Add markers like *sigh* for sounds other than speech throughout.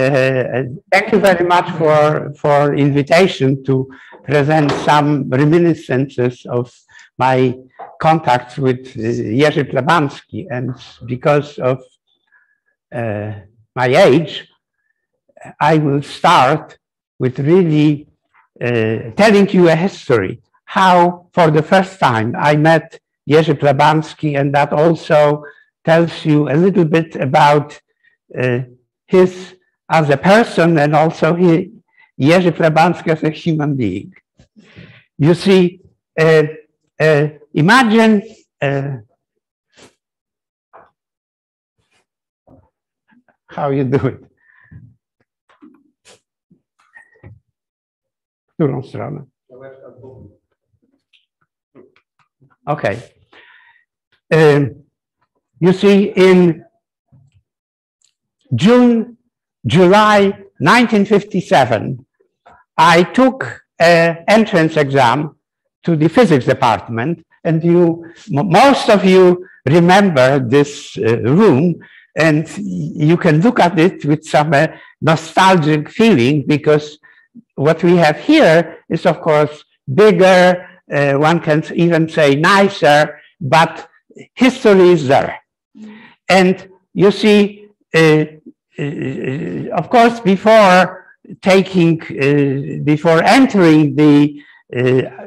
Uh, thank you very much for for invitation to present some reminiscences of my contacts with uh, Jerzy Plebanski. And because of uh, my age, I will start with really uh, telling you a history, how for the first time I met Jerzy Plebanski, and that also tells you a little bit about uh, his as a person and also he, Jerzy Plebanski as a human being. You see, uh, uh, imagine uh, how you do it. Którą stronę? Okay. Um, you see, in June, July 1957, I took an entrance exam to the physics department, and you, most of you remember this uh, room, and you can look at it with some uh, nostalgic feeling because what we have here is, of course, bigger, uh, one can even say nicer, but history is there. And you see, uh, of course, before taking, uh, before entering the uh,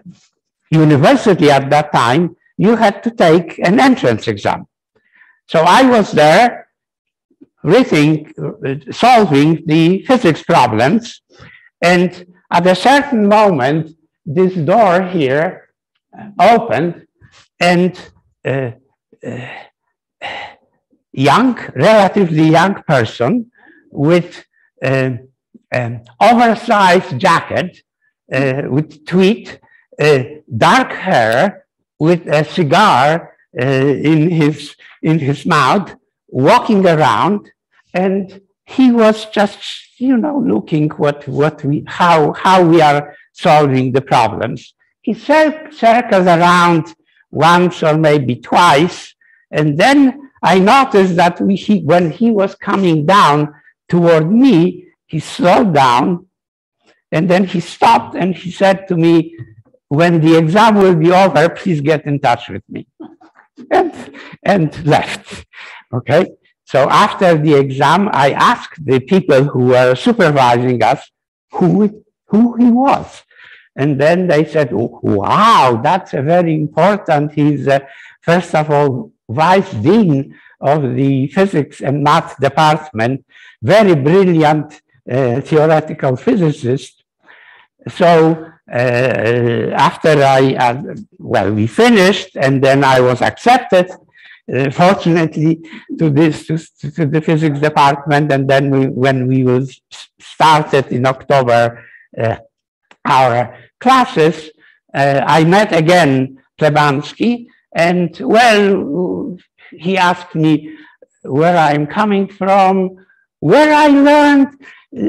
university at that time, you had to take an entrance exam. So I was there reading, solving the physics problems. And at a certain moment, this door here opened and uh, uh, young, relatively young person with an oversized jacket uh, with tweed, uh, dark hair, with a cigar uh, in his in his mouth, walking around, and he was just you know looking what what we how how we are solving the problems. He cir circled around once or maybe twice, and then I noticed that we, he, when he was coming down toward me, he slowed down and then he stopped and he said to me, when the exam will be over, please get in touch with me. *laughs* and, and left. Okay. So after the exam, I asked the people who were supervising us who, who he was. And then they said, wow, that's a very important. He's, uh, first of all, vice dean of the physics and math department, very brilliant uh, theoretical physicist. So uh, after I, uh, well, we finished and then I was accepted, uh, fortunately, to this, to, to, the physics department. And then we, when we was started in October, uh, our classes, uh, I met again Plebanski and well, he asked me where I'm coming from, where I learned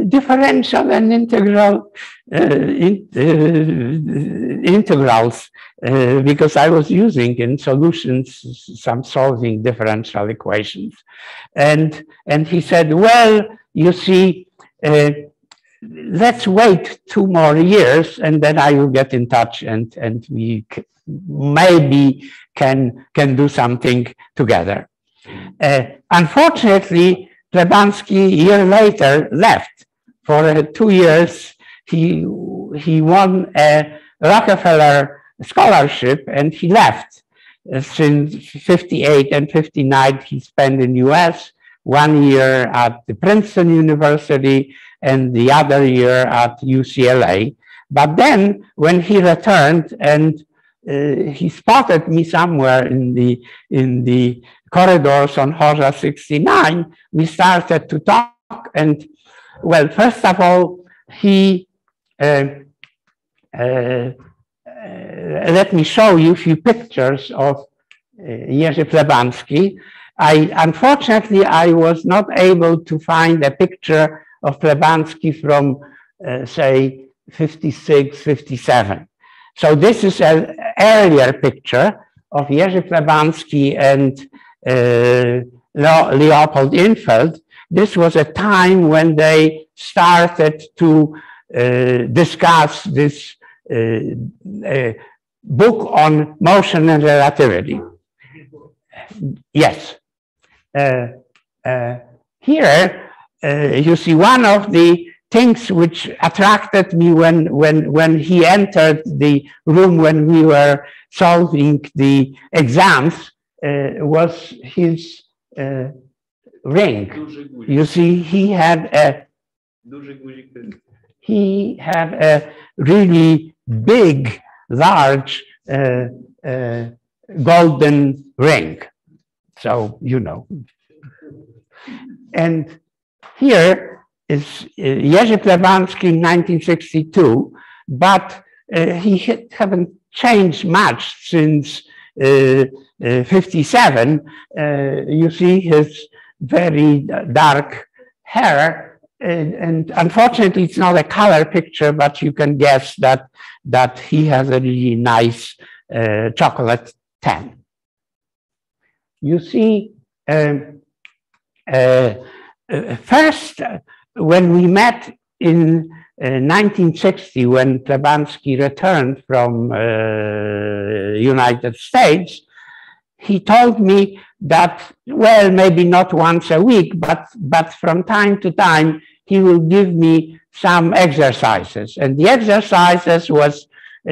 differential and integral uh, in, uh, integrals uh, because I was using in solutions some solving differential equations. And, and he said, well, you see, uh, let's wait two more years and then I will get in touch and, and we maybe can, can do something together. Uh, unfortunately, Plebanski a year later left. For uh, two years, he, he won a Rockefeller scholarship and he left. Uh, since 58 and 59, he spent in US, one year at the Princeton University and the other year at UCLA. But then when he returned and uh, he spotted me somewhere in the in the corridors on Hoża 69. We started to talk, and well, first of all, he uh, uh, let me show you a few pictures of Jerzy Plebanski. I unfortunately I was not able to find a picture of Plebanski from uh, say 56, 57. So this is an earlier picture of Jerzy Plebanski and uh, Leopold Infeld. this was a time when they started to uh, discuss this uh, book on motion and relativity. Yes. Uh, uh, here, uh, you see one of the things which attracted me when, when, when he entered the room when we were solving the exams was his ring. You see, he had a he had a really big, large uh, uh, golden ring. So, you know. And here is uh, Jerzy Plebanski in 1962, but uh, he haven't changed much since uh, uh 57. you see his very dark hair and, and, unfortunately, it's not a color picture, but you can guess that that he has a really nice uh, chocolate tan. You see, um, uh, uh, first, uh, when we met in 1960, uh, when Plebanski returned from United States, he told me that, well, maybe not once a week, but, but from time to time, he will give me some exercises. And the exercises was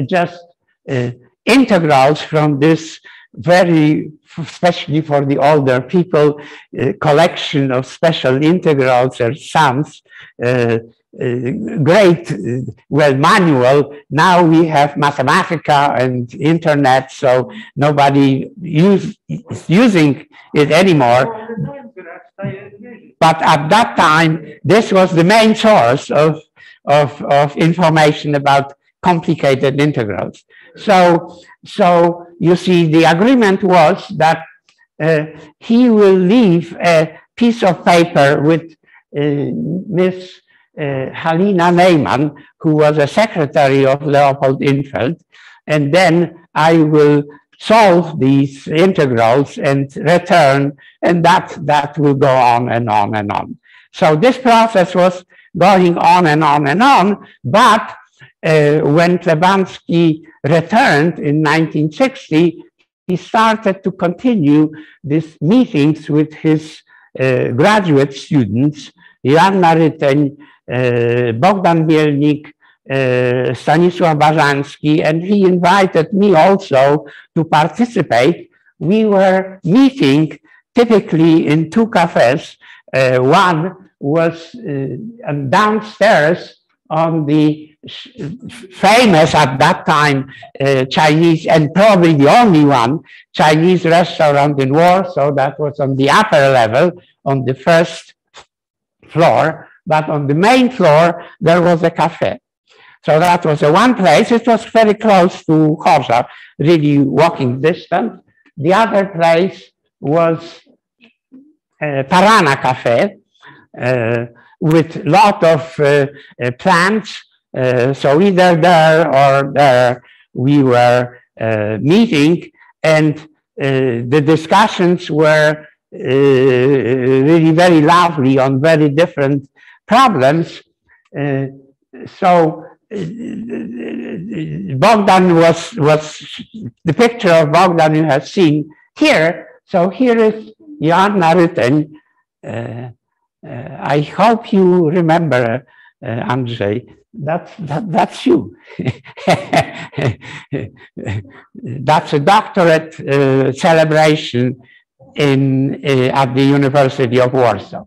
just uh, integrals from this very, especially for the older people, uh, collection of special integrals or sums. Uh, uh, great, uh, well, manual. Now we have Mathematica and internet, so nobody use, is using it anymore. But at that time, this was the main source of, of, of information about complicated integrals. So, so you see, the agreement was that uh, he will leave a piece of paper with uh, Miss uh, Halina Neyman, who was a secretary of Leopold Infeld, and then I will solve these integrals and return, and that, that will go on and on and on. So this process was going on and on and on, but uh, when Plebanski returned in 1960, he started to continue these meetings with his uh, graduate students, Jan Ryteń, uh, Bogdan Mielnik, uh, Stanisław Bażański, and he invited me also to participate. We were meeting typically in two cafes. Uh, one was uh, downstairs on the famous at that time uh, Chinese, and probably the only one, Chinese restaurant in Warsaw So that was on the upper level, on the first floor. But on the main floor, there was a cafe. So that was the one place. It was very close to Hoża, really walking distance. The other place was uh, Parana Cafe uh, with a lot of uh, uh plants. Uh, so either there or there we were uh, meeting and the discussions were really very lovely on very different problems. so Bogdan was, was the picture of Bogdan you have seen here. So here is Jan. Uh, uh, I hope you remember, uh, Andrzej, that's, that, that's you. *laughs* that's a doctorate uh, celebration in, uh, at the University of Warsaw.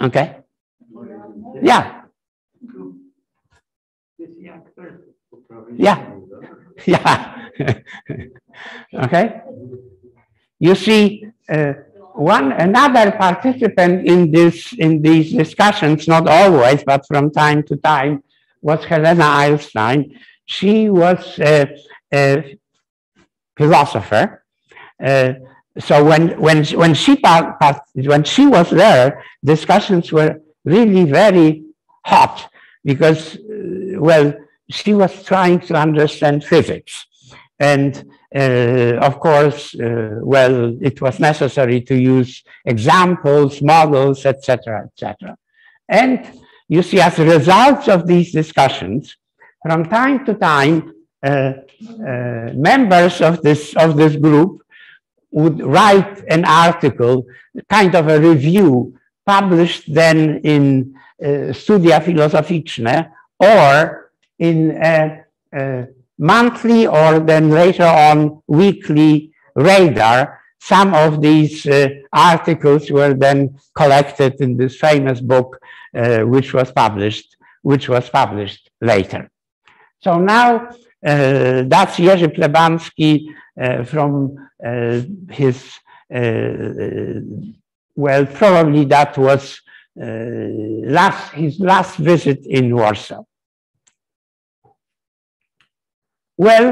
Okay? Yeah. Yeah. *laughs* Yeah. *laughs* okay. You see, uh, one another participant in this in these discussions, not always, but from time to time, was Helena Eilstein. She was a, a philosopher. Uh, so when when when she when she was there, discussions were really very hot because, uh, well, she was trying to understand physics. And uh, of course, uh, well, it was necessary to use examples, models, etc., etc. And you see, as a result of these discussions, from time to time, uh, uh, members of this of this group would write an article, kind of a review, published then in uh, Studia Filozoficzne or in a, a monthly or then later on weekly radar. Some of these uh, articles were then collected in this famous book, uh, which was published, which was published later. So now uh, that's Jerzy Plebanski uh, from uh, his, well, probably that was last, his last visit in Warsaw. Well,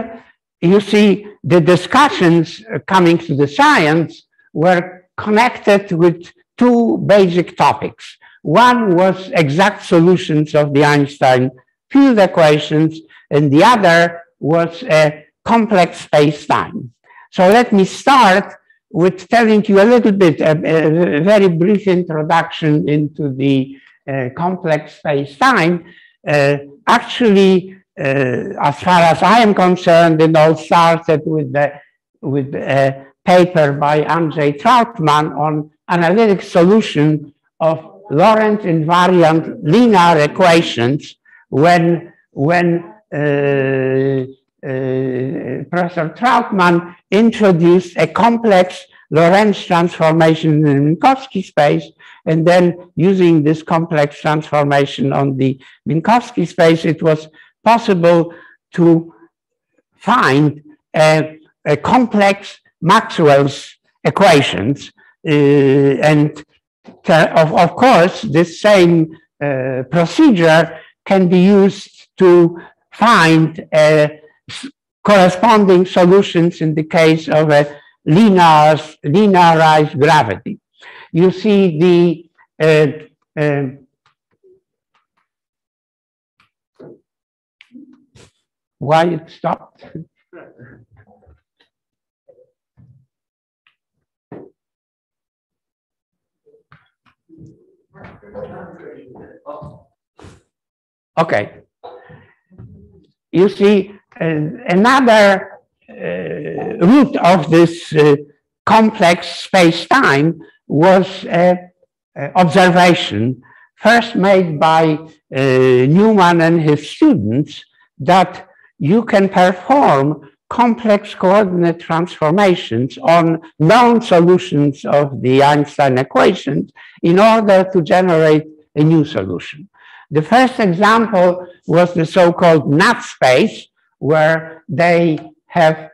you see, the discussions coming to the science were connected with two basic topics. One was exact solutions of the Einstein field equations, and the other was a complex space-time. So let me start with telling you a little bit, a, a very brief introduction into the uh, complex space-time. Uh, actually, uh, as far as I am concerned, it all started with, the, with a paper by Andrzej Trautman on analytic solution of Lorentz invariant linear equations when, when uh, uh, Professor Trautman introduced a complex Lorentz transformation in Minkowski space, and then using this complex transformation on the Minkowski space, it was possible to find a, a complex Maxwell's equations. Uh, and of, of course, this same uh, procedure can be used to find corresponding solutions in the case of a linear, linearized gravity. You see the uh, uh, why it stopped? Okay. You see, another uh, root of this uh, complex space-time was an observation first made by uh, Newman and his students that you can perform complex coordinate transformations on known solutions of the Einstein equations in order to generate a new solution. The first example was the so-called NUT space, where they have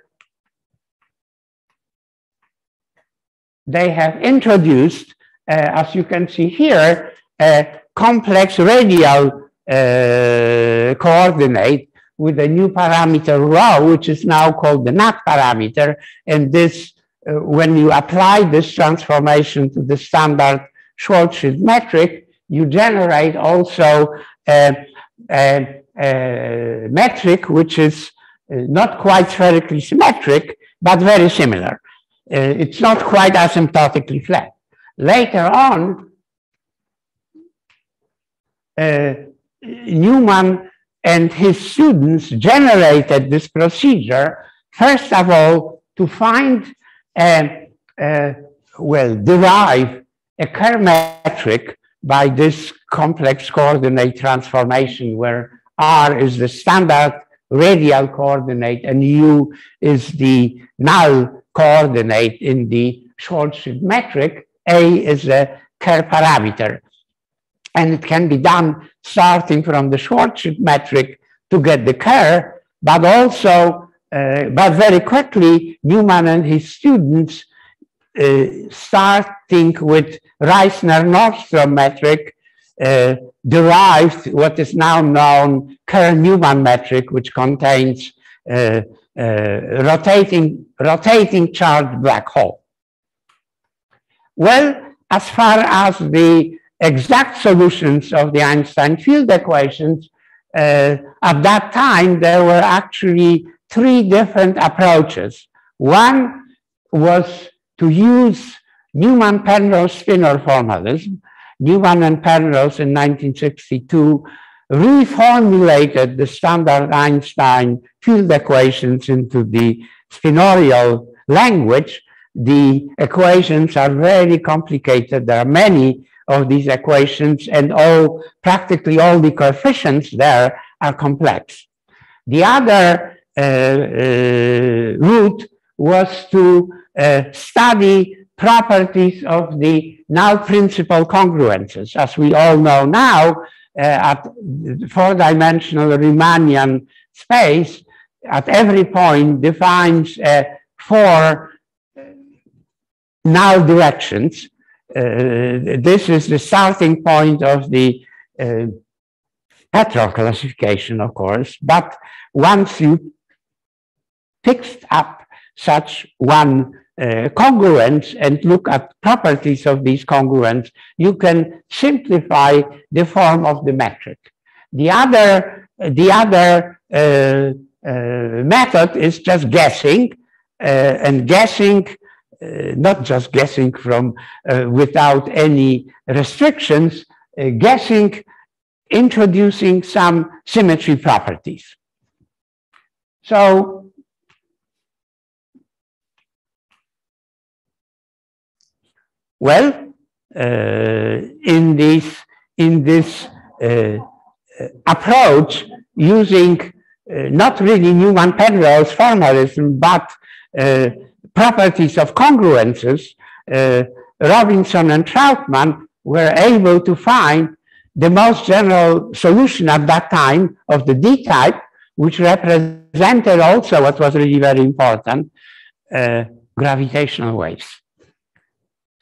they have introduced, uh, as you can see here, a complex radial uh, coordinate with a new parameter rho, which is now called the NUT parameter. And this, uh, when you apply this transformation to the standard Schwarzschild metric, you generate also a, a, uh, metric which is uh, not quite spherically symmetric, but very similar. Uh, it's not quite asymptotically flat. Later on, Newman and his students generated this procedure, first of all, to find, a, well, derive a Kerr metric by this complex coordinate transformation where R is the standard radial coordinate and U is the null coordinate in the Schwarzschild metric. A is a Kerr parameter. And it can be done starting from the Schwarzschild metric to get the Kerr, but also, uh, but very quickly, Newman and his students, uh, starting with Reissner-Nordström metric, uh, derived what is now known Kerr-Newman metric, which contains uh, uh, rotating, rotating charged black hole. Well, as far as the exact solutions of the Einstein field equations, uh, at that time there were actually three different approaches. One was to use Newman-Penrose spinor formalism. Newman and Penrose in 1962 reformulated the standard Einstein field equations into the spinorial language. The equations are very complicated. There are many of these equations and all, practically all the coefficients there are complex. The other uh, uh, route was to uh, study properties of the null principal congruences. As we all know now, uh, at four-dimensional Riemannian space, at every point defines four null directions. Uh, this is the starting point of the uh, Petrov classification, of course, but once you fixed up such one uh, congruence and look at properties of these congruence, you can simplify the form of the metric. The other, the other uh, uh, method is just guessing, uh, and guessing, not just guessing from uh, without any restrictions, guessing introducing some symmetry properties. So Well, uh, in this in this uh, approach, using uh, not really Newman-Penrose formalism, but uh, properties of congruences, uh, Robinson and Trautman were able to find the most general solution at that time of the D type, which represented also what was really very important, uh, gravitational waves.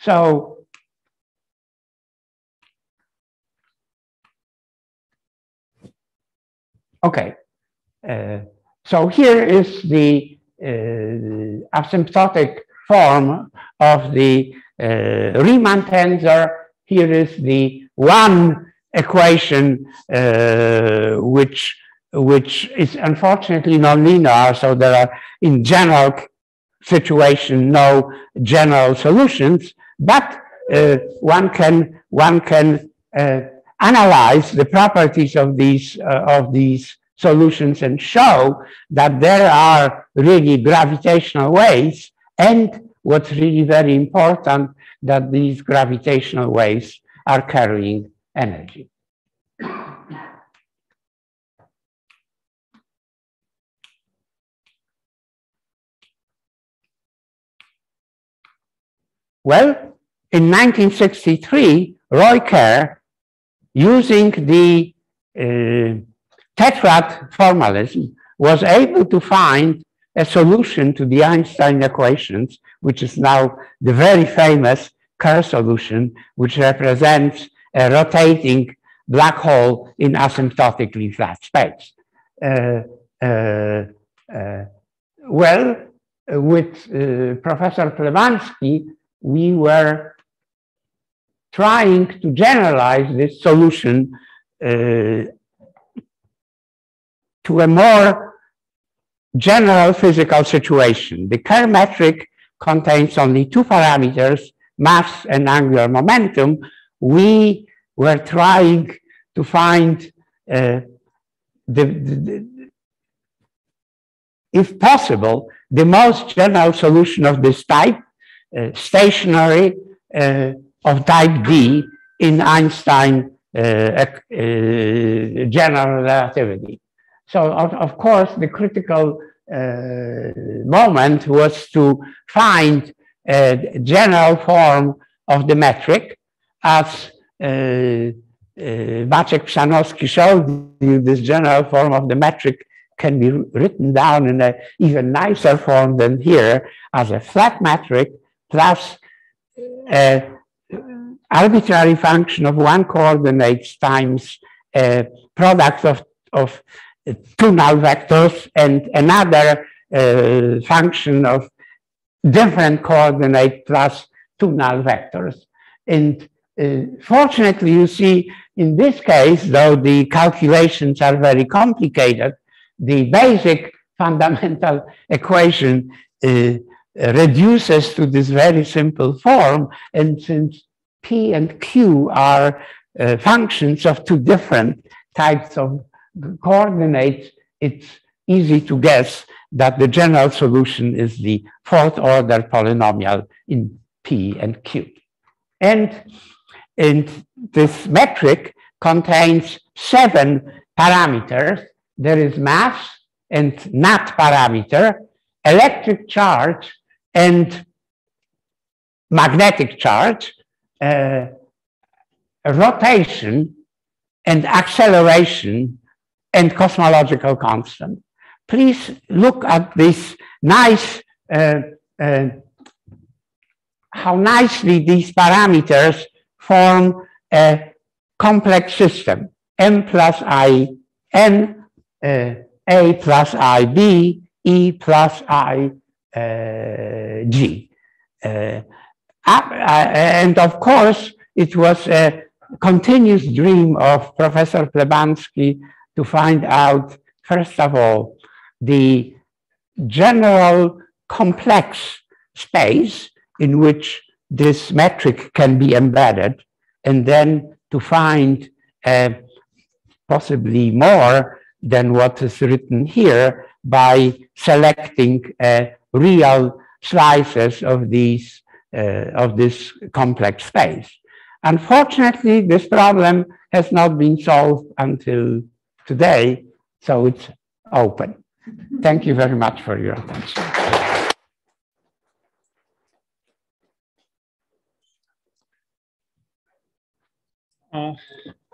So okay, uh, so here is the asymptotic form of the uh, Riemann tensor. Here is the one equation uh, which which is unfortunately nonlinear. So there are in general situation no general solutions. But uh, one can one can uh, analyze the properties of these uh, of these solutions and show that there are really gravitational waves and what's really very important that these gravitational waves are carrying energy. Well, in 1963, Roy Kerr, using the uh, tetrad formalism, was able to find a solution to the Einstein equations, which is now the very famous Kerr solution, which represents a rotating black hole in asymptotically flat space. Uh, uh, uh well, with uh, Professor Plebanski, we were trying to generalize this solution uh, to a more general physical situation. The Kerr metric contains only two parameters, mass and angular momentum. We were trying to find uh, the, the, the, if possible, the most general solution of this type, uh, stationary, uh, of type D in Einstein uh, uh, general relativity. So, of, of course, the critical uh, moment was to find a general form of the metric as uh, uh, Maciek showed you this general form of the metric can be written down in an even nicer form than here as a flat metric plus a arbitrary function of one coordinates times a product of, of two null vectors and another uh, function of different coordinate plus two null vectors. And uh, fortunately, you see, in this case, though the calculations are very complicated, the basic fundamental *laughs* equation uh, reduces to this very simple form. And since P and Q are uh, functions of two different types of coordinates, it's easy to guess that the general solution is the fourth order polynomial in P and Q. And, and this metric contains seven parameters. There is mass and NUT parameter, electric charge and magnetic charge, uh, rotation and acceleration and cosmological constant. Please look at this nice, uh, uh, how nicely these parameters form a complex system. M plus I N, uh, A plus I B, E plus I uh, G. Uh, and of course, it was a continuous dream of Professor Plebanski to find out, first of all, the general complex space in which this metric can be embedded, and then to find uh, possibly more than what is written here by selecting uh, real slices of these uh, of this complex space. Unfortunately, this problem has not been solved until today, so it's open. Thank you very much for your attention. Uh,